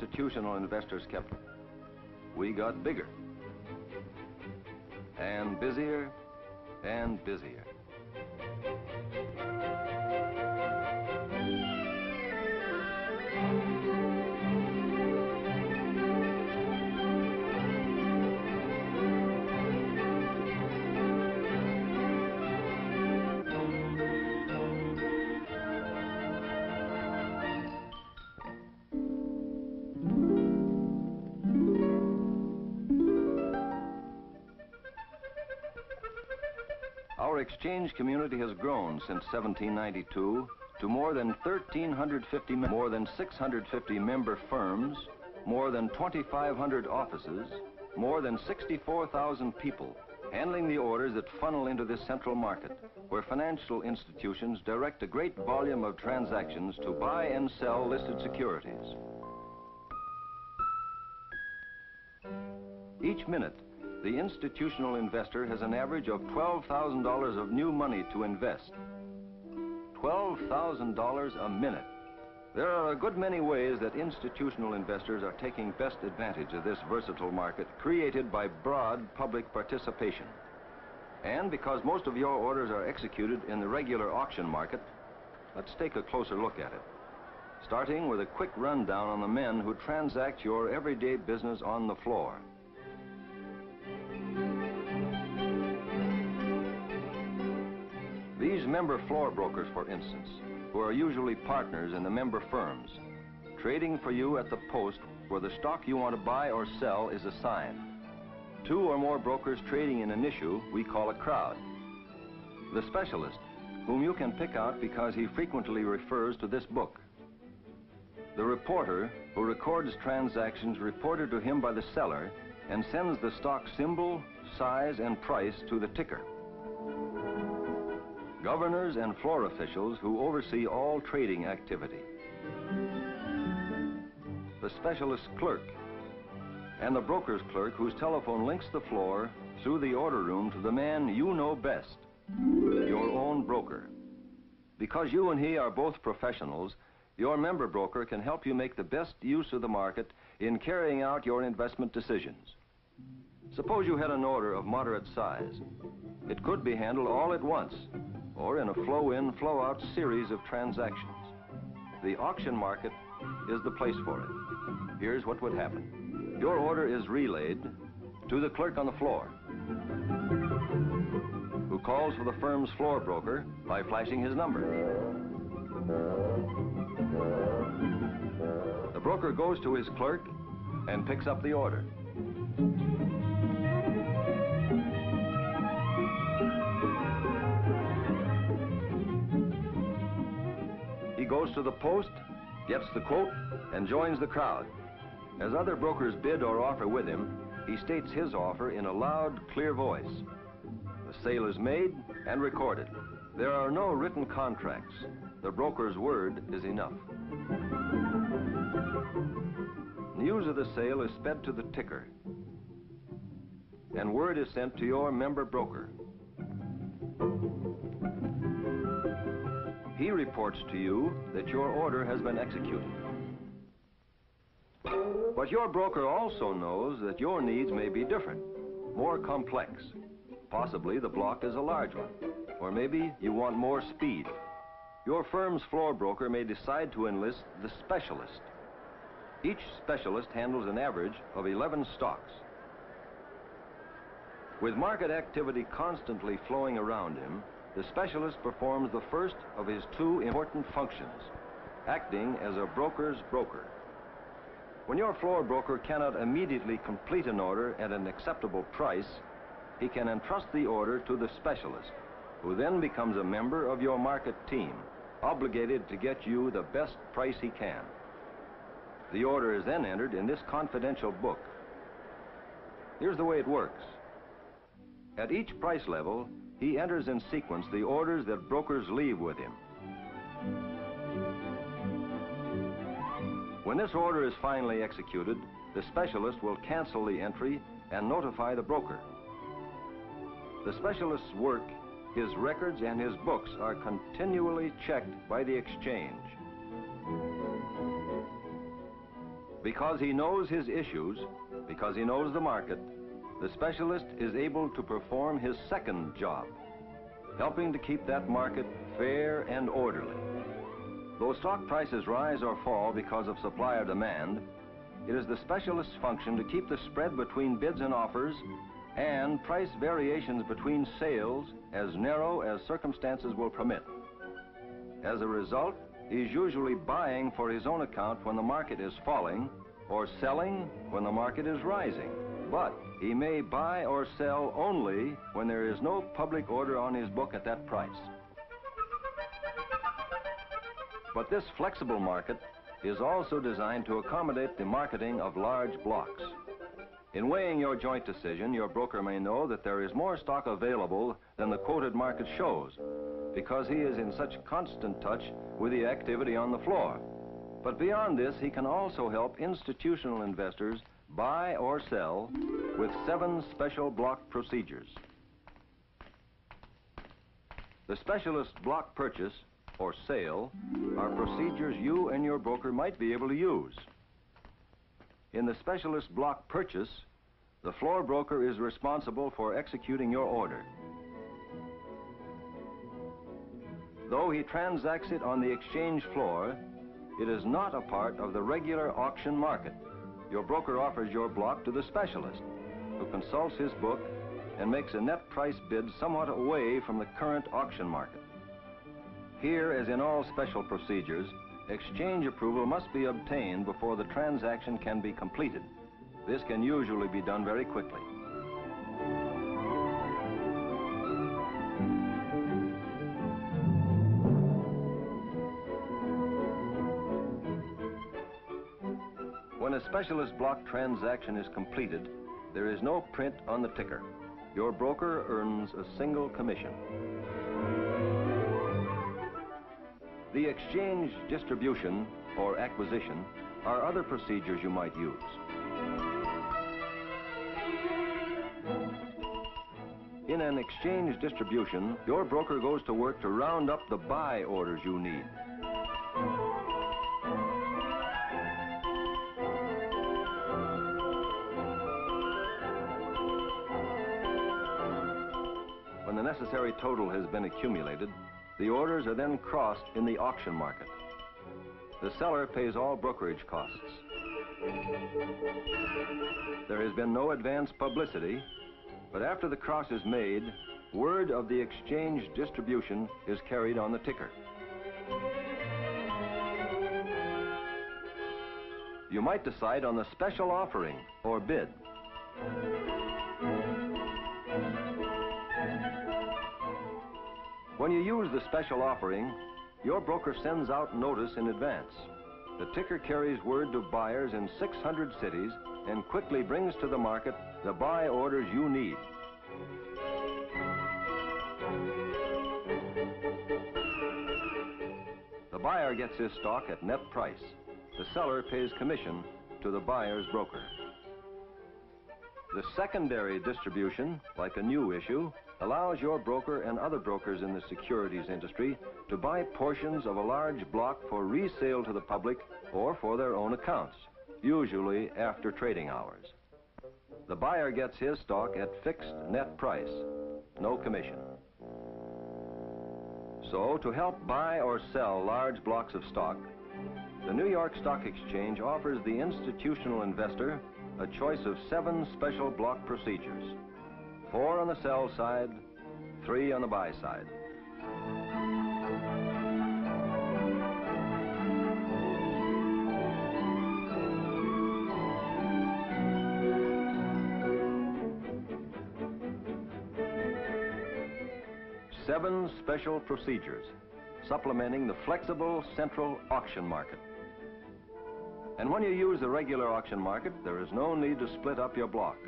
institutional investors kept, we got bigger. And busier and busier. Our exchange community has grown since 1792 to more than 1,350, more than 650 member firms, more than 2,500 offices, more than 64,000 people, handling the orders that funnel into this central market, where financial institutions direct a great volume of transactions to buy and sell listed securities. Each minute, the institutional investor has an average of $12,000 of new money to invest. $12,000 a minute. There are a good many ways that institutional investors are taking best advantage of this versatile market created by broad public participation. And because most of your orders are executed in the regular auction market, let's take a closer look at it. Starting with a quick rundown on the men who transact your everyday business on the floor. Member floor brokers, for instance, who are usually partners in the member firms, trading for you at the post where the stock you want to buy or sell is assigned. Two or more brokers trading in an issue we call a crowd. The specialist, whom you can pick out because he frequently refers to this book. The reporter, who records transactions reported to him by the seller and sends the stock symbol, size, and price to the ticker governors and floor officials who oversee all trading activity. The specialist clerk and the broker's clerk whose telephone links the floor through the order room to the man you know best, your own broker. Because you and he are both professionals, your member broker can help you make the best use of the market in carrying out your investment decisions. Suppose you had an order of moderate size. It could be handled all at once or in a flow-in, flow-out series of transactions. The auction market is the place for it. Here's what would happen. Your order is relayed to the clerk on the floor, who calls for the firm's floor broker by flashing his number. The broker goes to his clerk and picks up the order. Goes to the post, gets the quote, and joins the crowd. As other brokers bid or offer with him, he states his offer in a loud, clear voice. The sale is made and recorded. There are no written contracts. The broker's word is enough. News of the sale is sped to the ticker, and word is sent to your member broker. He reports to you that your order has been executed. But your broker also knows that your needs may be different, more complex. Possibly the block is a large one, or maybe you want more speed. Your firm's floor broker may decide to enlist the specialist. Each specialist handles an average of 11 stocks. With market activity constantly flowing around him, the specialist performs the first of his two important functions, acting as a broker's broker. When your floor broker cannot immediately complete an order at an acceptable price, he can entrust the order to the specialist, who then becomes a member of your market team, obligated to get you the best price he can. The order is then entered in this confidential book. Here's the way it works. At each price level, he enters in sequence the orders that brokers leave with him. When this order is finally executed, the specialist will cancel the entry and notify the broker. The specialist's work, his records, and his books are continually checked by the exchange. Because he knows his issues, because he knows the market, the specialist is able to perform his second job, helping to keep that market fair and orderly. Though stock prices rise or fall because of supply or demand, it is the specialist's function to keep the spread between bids and offers and price variations between sales as narrow as circumstances will permit. As a result, he's usually buying for his own account when the market is falling or selling when the market is rising. But he may buy or sell only when there is no public order on his book at that price. But this flexible market is also designed to accommodate the marketing of large blocks. In weighing your joint decision, your broker may know that there is more stock available than the quoted market shows because he is in such constant touch with the activity on the floor. But beyond this, he can also help institutional investors buy or sell with seven special block procedures. The specialist block purchase or sale are procedures you and your broker might be able to use. In the specialist block purchase, the floor broker is responsible for executing your order. Though he transacts it on the exchange floor, it is not a part of the regular auction market. Your broker offers your block to the specialist, who consults his book and makes a net price bid somewhat away from the current auction market. Here, as in all special procedures, exchange approval must be obtained before the transaction can be completed. This can usually be done very quickly. A specialist block transaction is completed, there is no print on the ticker. Your broker earns a single commission. The exchange, distribution, or acquisition are other procedures you might use. In an exchange distribution, your broker goes to work to round up the buy orders you need. Total has been accumulated, the orders are then crossed in the auction market. The seller pays all brokerage costs. There has been no advance publicity, but after the cross is made, word of the exchange distribution is carried on the ticker. You might decide on the special offering or bid. When you use the special offering, your broker sends out notice in advance. The ticker carries word to buyers in 600 cities and quickly brings to the market the buy orders you need. The buyer gets his stock at net price. The seller pays commission to the buyer's broker. The secondary distribution, like a new issue, allows your broker and other brokers in the securities industry to buy portions of a large block for resale to the public or for their own accounts, usually after trading hours. The buyer gets his stock at fixed net price, no commission. So, to help buy or sell large blocks of stock, the New York Stock Exchange offers the institutional investor a choice of seven special block procedures. Four on the sell side, three on the buy side. Seven special procedures supplementing the flexible central auction market. And when you use the regular auction market, there is no need to split up your block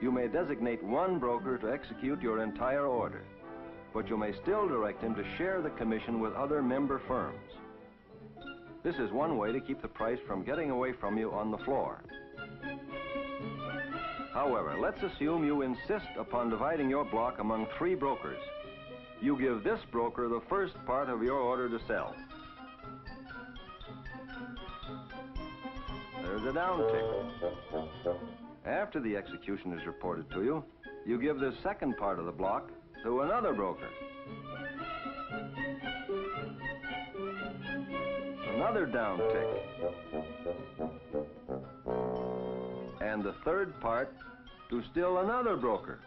you may designate one broker to execute your entire order, but you may still direct him to share the commission with other member firms. This is one way to keep the price from getting away from you on the floor. However, let's assume you insist upon dividing your block among three brokers. You give this broker the first part of your order to sell. There's a down tick. After the execution is reported to you, you give the second part of the block to another broker. Another down tick. And the third part to still another broker.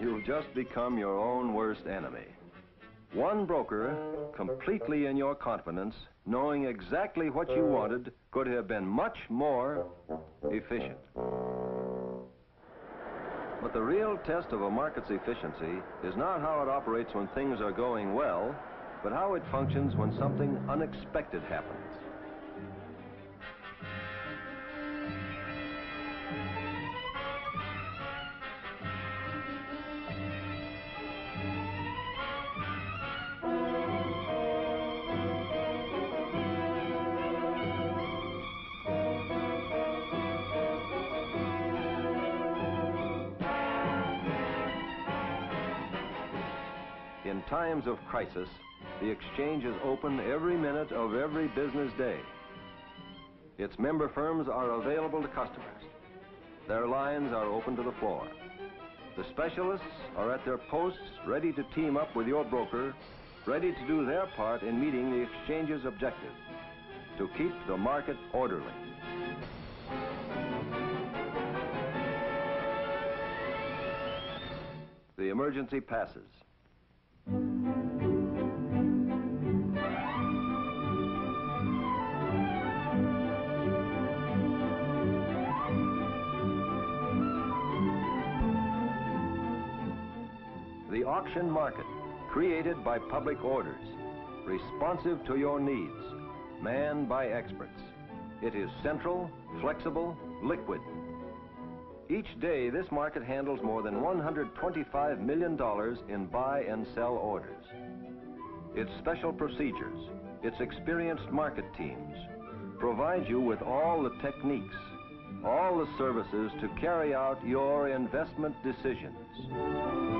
You'll just become your own worst enemy. One broker, completely in your confidence, knowing exactly what you wanted, could have been much more efficient. But the real test of a market's efficiency is not how it operates when things are going well, but how it functions when something unexpected happens. In times of crisis, the exchange is open every minute of every business day. Its member firms are available to customers. Their lines are open to the floor. The specialists are at their posts ready to team up with your broker, ready to do their part in meeting the exchange's objective, to keep the market orderly. The emergency passes. Auction market, created by public orders, responsive to your needs, manned by experts. It is central, flexible, liquid. Each day, this market handles more than $125 million in buy and sell orders. Its special procedures, its experienced market teams, provide you with all the techniques, all the services to carry out your investment decisions.